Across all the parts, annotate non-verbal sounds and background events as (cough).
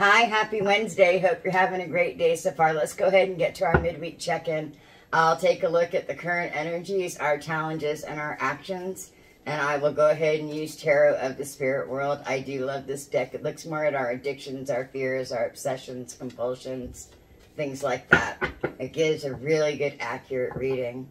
Hi, happy Wednesday. Hope you're having a great day so far. Let's go ahead and get to our midweek check in. I'll take a look at the current energies, our challenges, and our actions. And I will go ahead and use Tarot of the Spirit World. I do love this deck. It looks more at our addictions, our fears, our obsessions, compulsions, things like that. It gives a really good, accurate reading.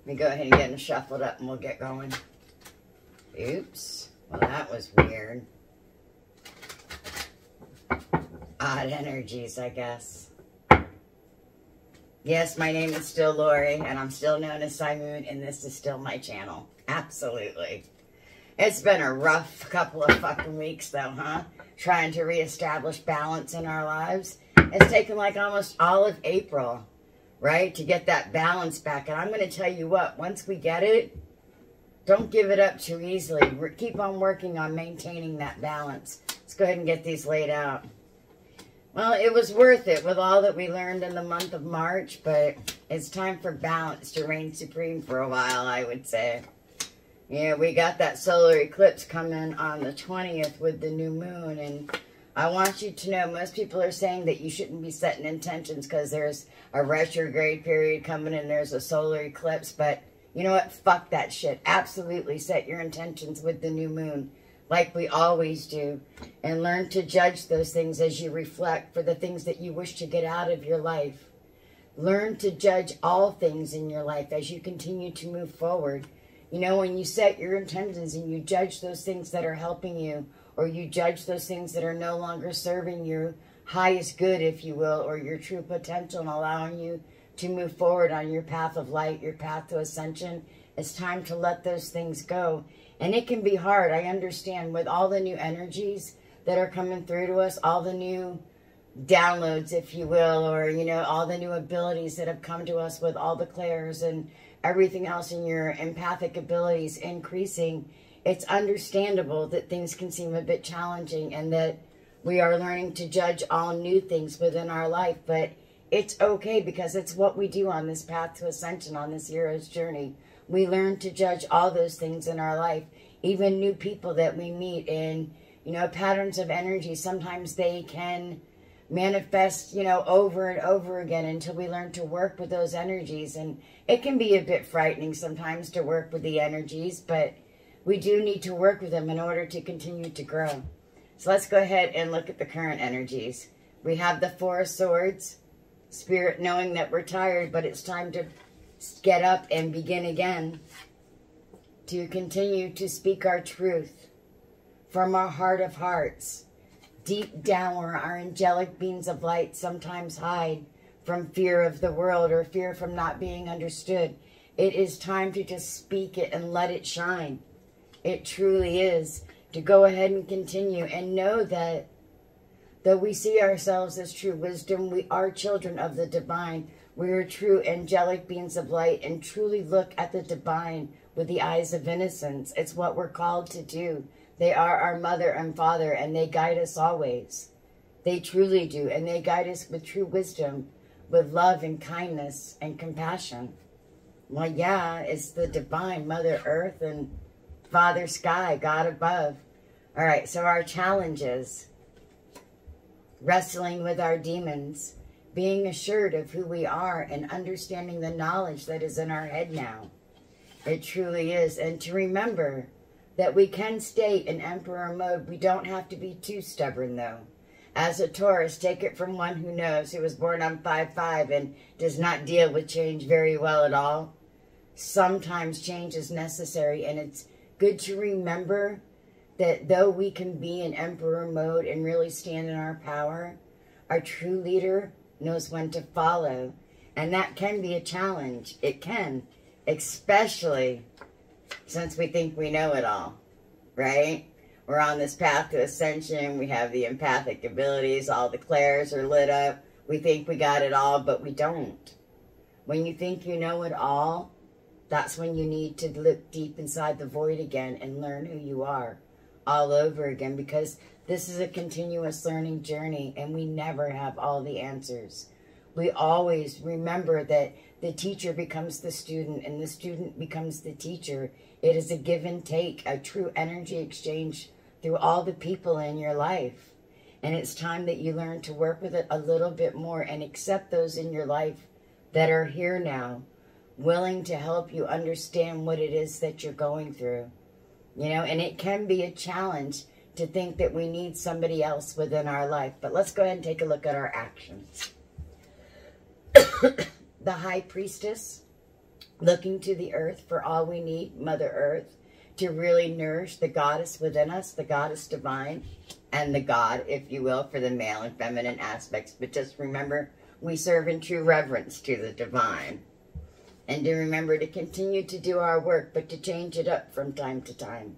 Let me go ahead and get them shuffled up and we'll get going. Oops. Well, that was weird energies, I guess. Yes, my name is still Lori, and I'm still known as Sighmoon, and this is still my channel. Absolutely. It's been a rough couple of fucking weeks, though, huh? Trying to reestablish balance in our lives. It's taken like almost all of April, right, to get that balance back. And I'm going to tell you what, once we get it, don't give it up too easily. Keep on working on maintaining that balance. Let's go ahead and get these laid out. Well, it was worth it with all that we learned in the month of March, but it's time for balance to reign supreme for a while, I would say. Yeah, we got that solar eclipse coming on the 20th with the new moon, and I want you to know most people are saying that you shouldn't be setting intentions because there's a retrograde period coming and there's a solar eclipse, but you know what? Fuck that shit. Absolutely set your intentions with the new moon like we always do, and learn to judge those things as you reflect for the things that you wish to get out of your life. Learn to judge all things in your life as you continue to move forward. You know, when you set your intentions and you judge those things that are helping you, or you judge those things that are no longer serving your highest good, if you will, or your true potential and allowing you to move forward on your path of light, your path to ascension, it's time to let those things go and it can be hard. I understand with all the new energies that are coming through to us, all the new downloads, if you will, or, you know, all the new abilities that have come to us with all the clairs and everything else in your empathic abilities increasing. It's understandable that things can seem a bit challenging and that we are learning to judge all new things within our life, but it's okay because it's what we do on this path to ascension, on this hero's journey we learn to judge all those things in our life, even new people that we meet and, you know, patterns of energy. Sometimes they can manifest, you know, over and over again until we learn to work with those energies. And it can be a bit frightening sometimes to work with the energies, but we do need to work with them in order to continue to grow. So let's go ahead and look at the current energies. We have the Four of Swords, Spirit knowing that we're tired, but it's time to get up and begin again to continue to speak our truth from our heart of hearts, deep down where our angelic beings of light sometimes hide from fear of the world or fear from not being understood. It is time to just speak it and let it shine. It truly is. To go ahead and continue and know that though we see ourselves as true wisdom, we are children of the divine. We are true angelic beings of light and truly look at the divine with the eyes of innocence. It's what we're called to do. They are our mother and father, and they guide us always. They truly do, and they guide us with true wisdom, with love and kindness and compassion. Well, yeah, it's the divine Mother Earth and Father Sky, God above. All right, so our challenges, wrestling with our demons, being assured of who we are and understanding the knowledge that is in our head now. It truly is. And to remember that we can stay in emperor mode. We don't have to be too stubborn, though. As a Taurus, take it from one who knows, who was born on 5-5 and does not deal with change very well at all. Sometimes change is necessary, and it's good to remember that though we can be in emperor mode and really stand in our power, our true leader knows when to follow. And that can be a challenge. It can, especially since we think we know it all, right? We're on this path to ascension. We have the empathic abilities. All the clairs are lit up. We think we got it all, but we don't. When you think you know it all, that's when you need to look deep inside the void again and learn who you are all over again because this is a continuous learning journey and we never have all the answers. We always remember that the teacher becomes the student and the student becomes the teacher. It is a give and take, a true energy exchange through all the people in your life. And it's time that you learn to work with it a little bit more and accept those in your life that are here now, willing to help you understand what it is that you're going through. You know, and it can be a challenge to think that we need somebody else within our life. But let's go ahead and take a look at our actions. (coughs) the high priestess, looking to the earth for all we need, Mother Earth, to really nourish the goddess within us, the goddess divine, and the God, if you will, for the male and feminine aspects. But just remember, we serve in true reverence to the divine. And to remember to continue to do our work, but to change it up from time to time.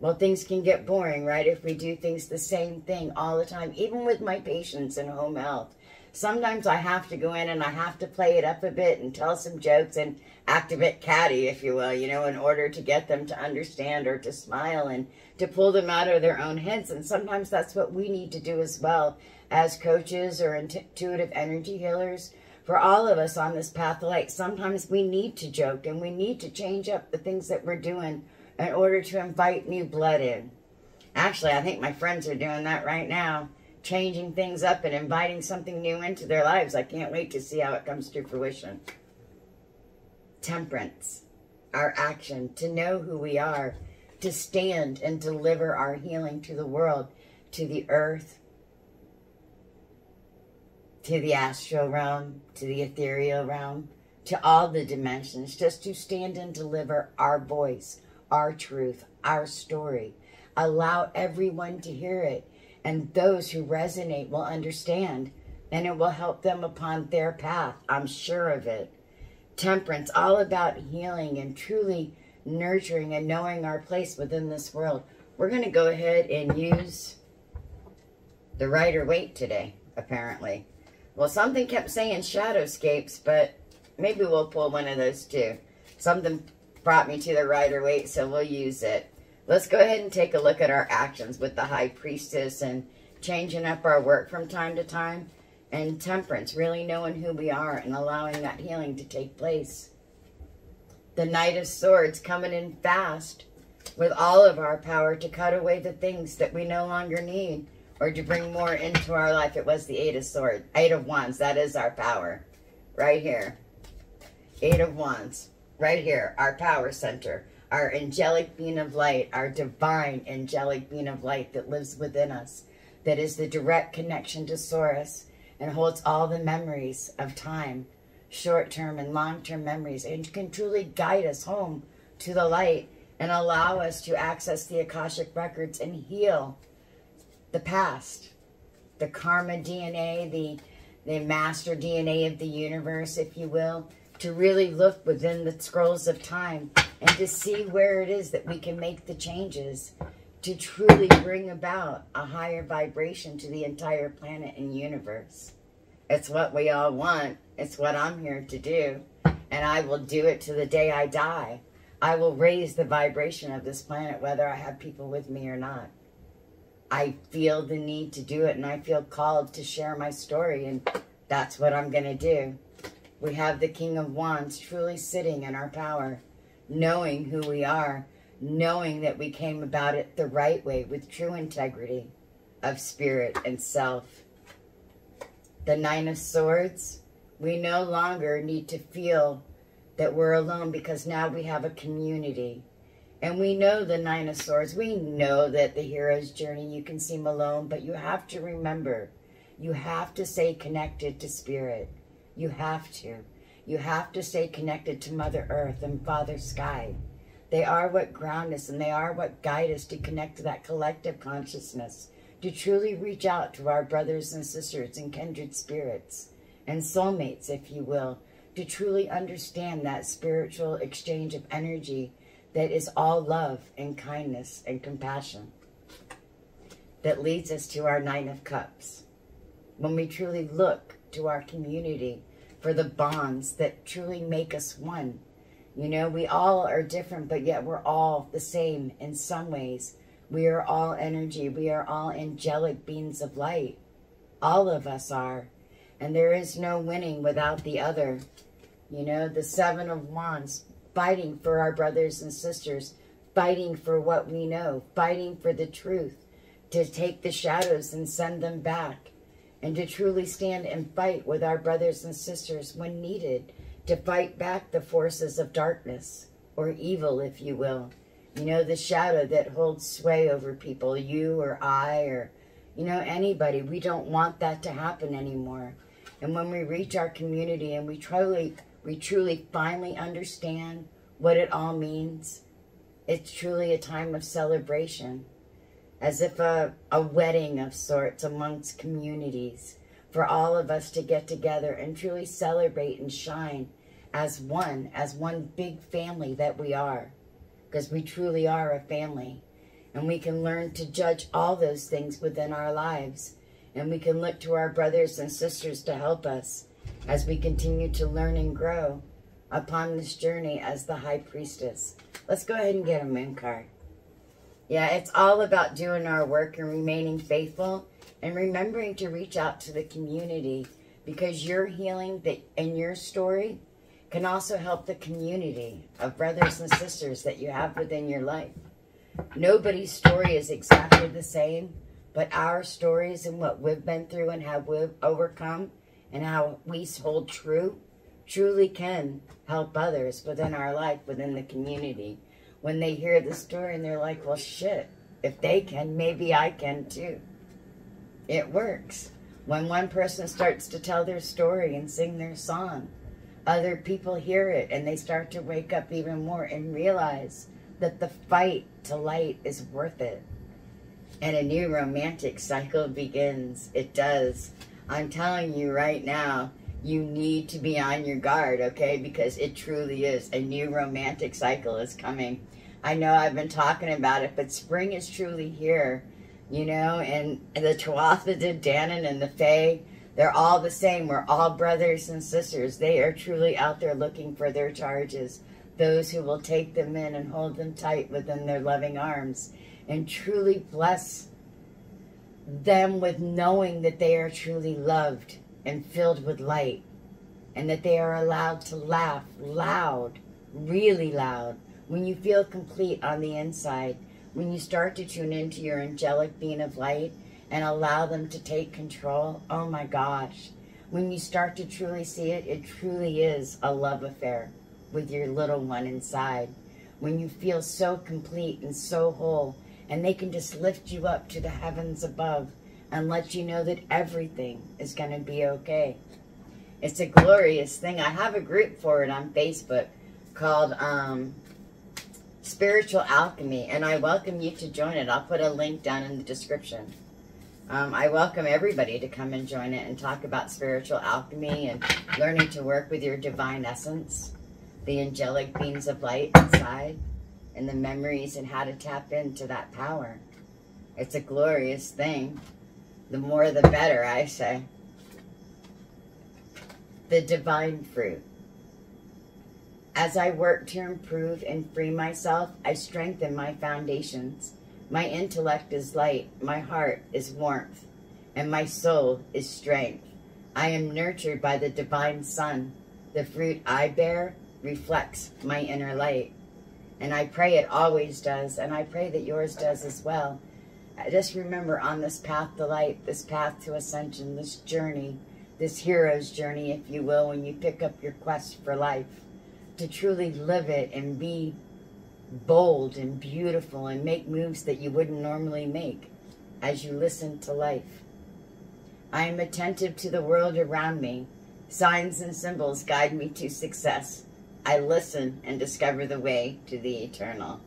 Well, things can get boring, right? If we do things the same thing all the time, even with my patients in home health. Sometimes I have to go in and I have to play it up a bit and tell some jokes and act a bit catty, if you will, you know, in order to get them to understand or to smile and to pull them out of their own heads. And sometimes that's what we need to do as well as coaches or intuitive energy healers. For all of us on this path of light, sometimes we need to joke and we need to change up the things that we're doing in order to invite new blood in. Actually, I think my friends are doing that right now, changing things up and inviting something new into their lives. I can't wait to see how it comes to fruition. Temperance, our action, to know who we are, to stand and deliver our healing to the world, to the earth, to the astral realm, to the ethereal realm, to all the dimensions, just to stand and deliver our voice, our truth, our story. Allow everyone to hear it, and those who resonate will understand, and it will help them upon their path. I'm sure of it. Temperance, all about healing and truly nurturing and knowing our place within this world. We're going to go ahead and use the Rider Waite today, apparently. Well, something kept saying Shadowscapes, but maybe we'll pull one of those too. Something brought me to the Rider Waite, so we'll use it. Let's go ahead and take a look at our actions with the High Priestess and changing up our work from time to time. And temperance, really knowing who we are and allowing that healing to take place. The Knight of Swords coming in fast with all of our power to cut away the things that we no longer need or to bring more into our life. It was the Eight of Swords, Eight of Wands. That is our power right here. Eight of Wands right here, our power center, our angelic being of light, our divine angelic being of light that lives within us, that is the direct connection to Source and holds all the memories of time, short-term and long-term memories, and can truly guide us home to the light and allow us to access the Akashic records and heal the past, the karma DNA, the, the master DNA of the universe, if you will, to really look within the scrolls of time and to see where it is that we can make the changes to truly bring about a higher vibration to the entire planet and universe. It's what we all want. It's what I'm here to do. And I will do it to the day I die. I will raise the vibration of this planet whether I have people with me or not. I feel the need to do it and I feel called to share my story and that's what I'm going to do. We have the King of Wands truly sitting in our power, knowing who we are, knowing that we came about it the right way with true integrity of spirit and self. The Nine of Swords, we no longer need to feel that we're alone because now we have a community. And we know the Nine of Swords. We know that the hero's journey, you can seem alone, but you have to remember, you have to stay connected to spirit. You have to. You have to stay connected to Mother Earth and Father Sky. They are what ground us and they are what guide us to connect to that collective consciousness, to truly reach out to our brothers and sisters and kindred spirits and soulmates, if you will, to truly understand that spiritual exchange of energy that is all love and kindness and compassion that leads us to our Nine of Cups. When we truly look to our community for the bonds that truly make us one. You know, we all are different, but yet we're all the same in some ways. We are all energy. We are all angelic beings of light. All of us are. And there is no winning without the other. You know, the Seven of Wands, fighting for our brothers and sisters, fighting for what we know, fighting for the truth, to take the shadows and send them back, and to truly stand and fight with our brothers and sisters when needed to fight back the forces of darkness or evil, if you will. You know, the shadow that holds sway over people, you or I or, you know, anybody. We don't want that to happen anymore. And when we reach our community and we truly, we truly finally understand what it all means, it's truly a time of celebration, as if a, a wedding of sorts amongst communities for all of us to get together and truly celebrate and shine as one, as one big family that we are, because we truly are a family. And we can learn to judge all those things within our lives. And we can look to our brothers and sisters to help us as we continue to learn and grow upon this journey as the high priestess. Let's go ahead and get a moon card. Yeah, it's all about doing our work and remaining faithful and remembering to reach out to the community because your healing that and your story can also help the community of brothers and sisters that you have within your life. Nobody's story is exactly the same, but our stories and what we've been through and how we've overcome and how we hold true truly can help others within our life, within the community. When they hear the story and they're like, well, shit, if they can, maybe I can too. It works. When one person starts to tell their story and sing their song, other people hear it and they start to wake up even more and realize that the fight to light is worth it. And a new romantic cycle begins. It does. I'm telling you right now, you need to be on your guard, okay? Because it truly is. A new romantic cycle is coming. I know I've been talking about it, but spring is truly here, you know? And the Tuatha De Danann and the Fae, they're all the same. We're all brothers and sisters. They are truly out there looking for their charges. Those who will take them in and hold them tight within their loving arms and truly bless them with knowing that they are truly loved and filled with light, and that they are allowed to laugh loud, really loud, when you feel complete on the inside, when you start to tune into your angelic being of light and allow them to take control. Oh my gosh. When you start to truly see it, it truly is a love affair with your little one inside. When you feel so complete and so whole, and they can just lift you up to the heavens above and let you know that everything is going to be okay. It's a glorious thing. I have a group for it on Facebook called um, Spiritual Alchemy, and I welcome you to join it. I'll put a link down in the description. Um, I welcome everybody to come and join it and talk about spiritual alchemy and learning to work with your divine essence, the angelic beings of light inside, and the memories and how to tap into that power. It's a glorious thing. The more the better, I say. The divine fruit. As I work to improve and free myself, I strengthen my foundations. My intellect is light, my heart is warmth, and my soul is strength. I am nurtured by the divine sun. The fruit I bear reflects my inner light. And I pray it always does, and I pray that yours does as well just remember on this path to light, this path to ascension, this journey, this hero's journey, if you will, when you pick up your quest for life, to truly live it and be bold and beautiful and make moves that you wouldn't normally make as you listen to life. I am attentive to the world around me. Signs and symbols guide me to success. I listen and discover the way to the eternal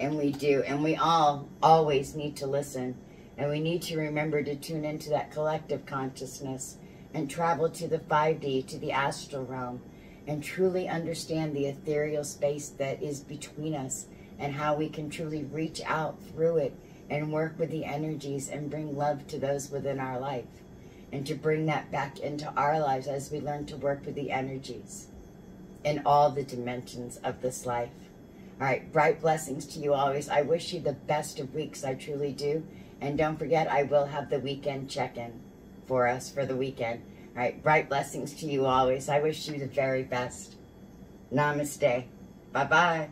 and we do. And we all always need to listen. And we need to remember to tune into that collective consciousness and travel to the 5D, to the astral realm, and truly understand the ethereal space that is between us and how we can truly reach out through it and work with the energies and bring love to those within our life and to bring that back into our lives as we learn to work with the energies in all the dimensions of this life. All right, bright blessings to you always. I wish you the best of weeks, I truly do. And don't forget, I will have the weekend check-in for us for the weekend. All right, bright blessings to you always. I wish you the very best. Namaste. Bye-bye.